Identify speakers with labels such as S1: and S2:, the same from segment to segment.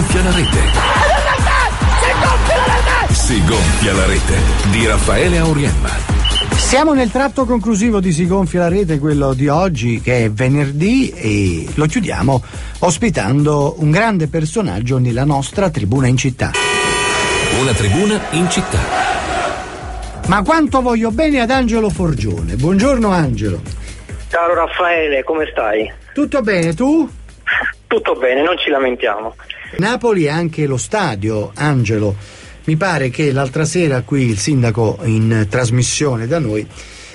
S1: gonfia la rete. Si gonfia la rete di Raffaele Auriemma.
S2: Siamo nel tratto conclusivo di Si gonfia la rete, quello di oggi che è venerdì e lo chiudiamo ospitando un grande personaggio nella nostra tribuna in città.
S1: Una tribuna in città.
S2: Ma quanto voglio bene ad Angelo Forgione. Buongiorno Angelo.
S3: Caro Raffaele, come stai?
S2: Tutto bene, tu?
S3: Tutto bene, non ci lamentiamo.
S2: Napoli è anche lo stadio, Angelo mi pare che l'altra sera qui il sindaco in trasmissione da noi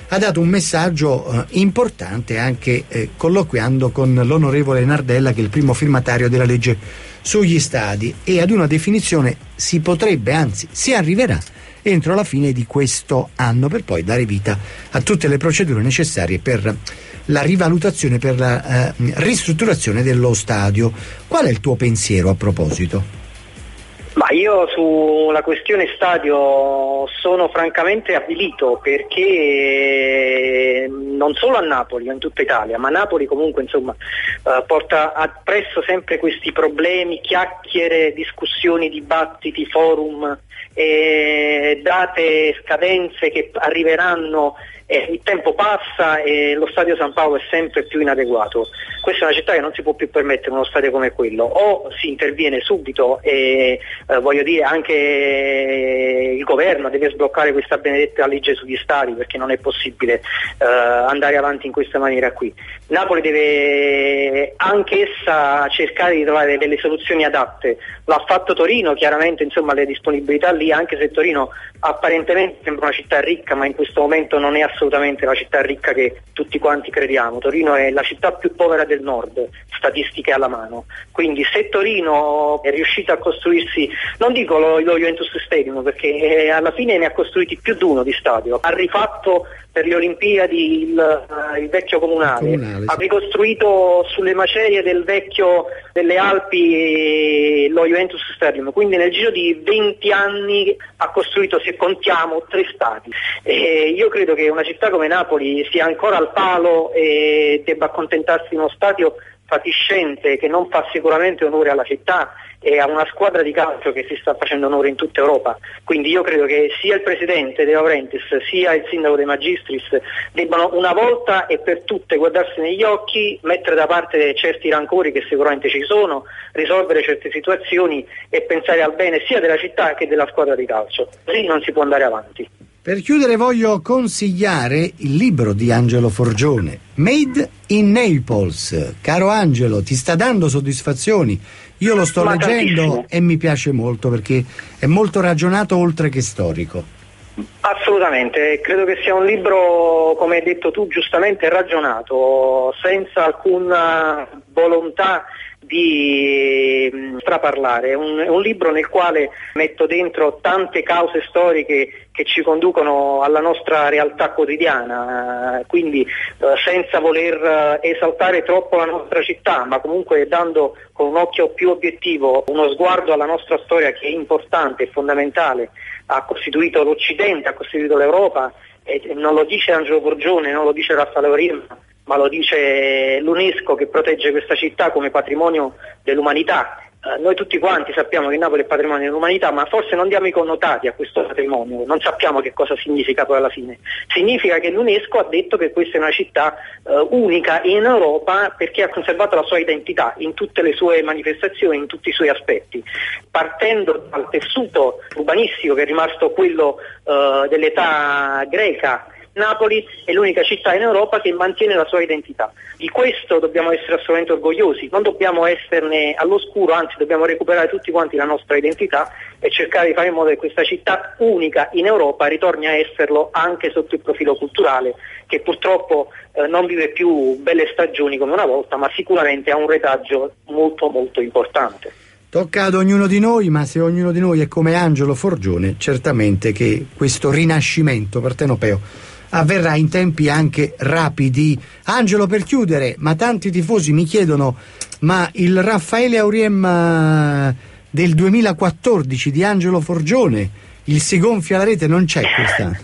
S2: ha dato un messaggio eh, importante anche eh, colloquiando con l'onorevole Nardella che è il primo firmatario della legge sugli stadi e ad una definizione si potrebbe, anzi si arriverà entro la fine di questo anno per poi dare vita a tutte le procedure necessarie per la rivalutazione, per la eh, ristrutturazione dello stadio. Qual è il tuo pensiero a proposito?
S3: Io sulla questione stadio sono francamente avvilito perché non solo a Napoli, ma in tutta Italia, ma Napoli comunque insomma, eh, porta appresso sempre questi problemi, chiacchiere, discussioni, dibattiti, forum, eh, date, scadenze che arriveranno eh, il tempo passa e lo stadio San Paolo è sempre più inadeguato. Questa è una città che non si può più permettere uno stadio come quello, o si interviene subito e eh, voglio dire anche il governo deve sbloccare questa benedetta legge sugli stadi perché non è possibile eh, andare avanti in questa maniera qui. Napoli deve anch'essa cercare di trovare delle soluzioni adatte, l'ha fatto Torino, chiaramente insomma le disponibilità lì, anche se Torino apparentemente sembra una città ricca ma in questo momento non è assolutamente la città ricca che tutti quanti crediamo. Torino è la città più povera del nord, statistiche alla mano. Quindi se Torino è riuscita a costruirsi, non dico lo, lo Juventus Stadium perché eh, alla fine ne ha costruiti più di uno di stadio, ha rifatto per le Olimpiadi il, uh, il vecchio comunale, comunale ha ricostruito sulle macerie del vecchio delle Alpi lo Juventus Stadium, quindi nel giro di 20 anni ha costruito, se contiamo, tre stadi. E io credo che una città come Napoli sia ancora al palo e debba accontentarsi di uno stadio fatiscente che non fa sicuramente onore alla città e a una squadra di calcio che si sta facendo onore in tutta Europa. Quindi io credo che sia il presidente De Laurentiis sia il sindaco De Magistris debbano una volta e per tutte guardarsi negli occhi, mettere da parte certi rancori che sicuramente ci sono, risolvere certe situazioni e pensare al bene sia della città che della squadra di calcio. Così non si può andare avanti.
S2: Per chiudere voglio consigliare il libro di Angelo Forgione, Made in Naples. Caro Angelo, ti sta dando soddisfazioni? Io lo sto Ma leggendo tantissimo. e mi piace molto perché è molto ragionato oltre che storico.
S3: Assolutamente, credo che sia un libro, come hai detto tu, giustamente ragionato, senza alcuna volontà di mm, straparlare. È un, un, libro nel quale metto dentro tante cause storiche che ci conducono alla nostra realtà quotidiana, quindi eh, senza voler eh, esaltare troppo la nostra città, ma comunque dando con un occhio più obiettivo uno sguardo alla nostra storia che è importante e fondamentale, ha costituito l'Occidente, ha costituito l'Europa, e non lo dice Angelo Borgione, non lo dice Raffaele Orima, ma lo dice l'UNESCO che protegge questa città come patrimonio dell'umanità. Eh, noi tutti quanti sappiamo che Napoli è patrimonio dell'umanità, ma forse non diamo i connotati a questo patrimonio, non sappiamo che cosa significa poi alla fine. Significa che l'UNESCO ha detto che questa è una città eh, unica in Europa perché ha conservato la sua identità in tutte le sue manifestazioni, in tutti i suoi aspetti, partendo dal tessuto urbanistico che è rimasto quello eh, dell'età greca Napoli è l'unica città in Europa che mantiene la sua identità. Di questo dobbiamo essere assolutamente orgogliosi, non dobbiamo esserne all'oscuro, anzi dobbiamo recuperare tutti quanti la nostra identità e cercare di fare in modo che questa città unica in Europa ritorni a esserlo anche sotto il profilo culturale, che purtroppo eh, non vive più belle stagioni come una volta, ma sicuramente ha un retaggio molto molto importante.
S2: Tocca ad ognuno di noi, ma se ognuno di noi è come Angelo Forgione, certamente che questo rinascimento partenopeo avverrà in tempi anche rapidi. Angelo, per chiudere, ma tanti tifosi mi chiedono, ma il Raffaele Auriem eh, del 2014 di Angelo Forgione, il si gonfia la rete, non c'è quest'anno?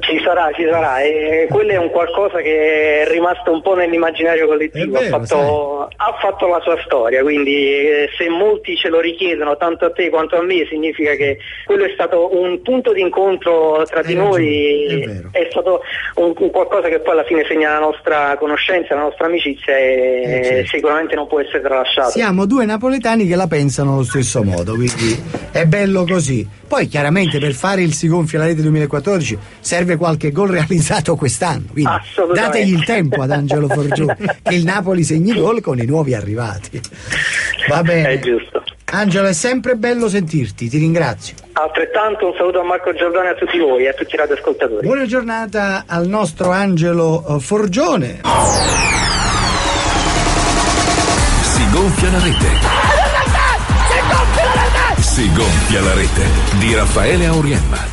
S3: ci sarà, ci sarà. E quello è un qualcosa che è rimasto un po' nell'immaginario collettivo,
S2: vero,
S3: ha, fatto, ha, fatto, la sua storia, quindi eh, se molti ce lo richiedono, tanto a te quanto a me, significa che quello è stato un punto di incontro tra
S2: Hai
S3: di noi,
S2: è
S3: è, stato un, un qualcosa che poi alla fine segna la nostra conoscenza, la nostra amicizia e
S2: Eh, certo.
S3: sicuramente non può essere tralasciato.
S2: Siamo due napoletani che la pensano allo stesso modo, quindi è bello così. Poi chiaramente per fare il si gonfia la rete 2014 serve qualche gol realizzato quest'anno, quindi dategli il tempo ad Angelo Forgione che il Napoli segni gol con i nuovi arrivati. Va bene.
S3: È giusto.
S2: Angelo, è sempre bello sentirti, ti ringrazio.
S3: Altrettanto un saluto a Marco Giordani e a tutti voi e a tutti i radioascoltatori.
S2: Buona giornata al nostro Angelo eh, Forgione.
S1: Si gonfia la rete. Si gonfia la rete di Raffaele Auriemma.